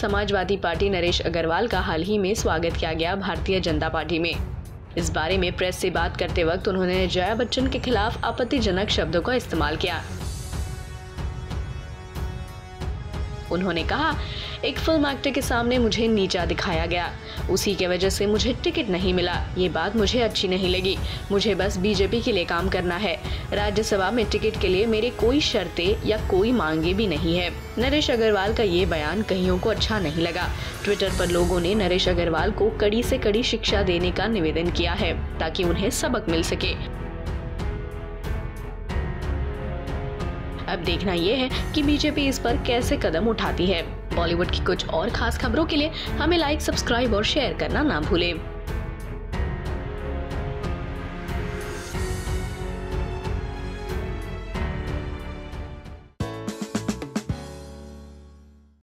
Samajwadi party Naresh Agarwal का हाल ही में स्वागत किया गया भारतीय जनता पार्टी में। इस बारे में प्रेस से बात करते वक्त उन्होंने जया बच्चन के खिलाफ आपत्तिजनक शब्दों का इस्तेमाल किया। उन्होंने कहा, एक फ़िल्म एक्टर के सामने मुझे नीचा दिखाया गया। उसी के वजह से मुझे टिकट नहीं मिला। ये बात मुझे अच्छी नहीं लगी। मुझे बस बीजेपी के लिए काम करना है। राज्यसभा में टिकट के लिए मेरे कोई शर्तें या कोई मांगे भी नहीं है। नरेश अग्रवाल का ये बयान कईयों को अच्छा नहीं लगा। ट्विटर पर लोगों ने नरेश अग्रवाल को कड़ी से कड़ी शिक्षा देने का निवेदन किया है, ताकि उन्हें सबक मिल सके। अब देखना ये है कि बीजेपी इस पर कैसे कदम उठाती है। बॉलीवुड की कुछ और खास खबरों के लिए हमें लाइक सब्सक्राइब और शेयर करना ना भूलें।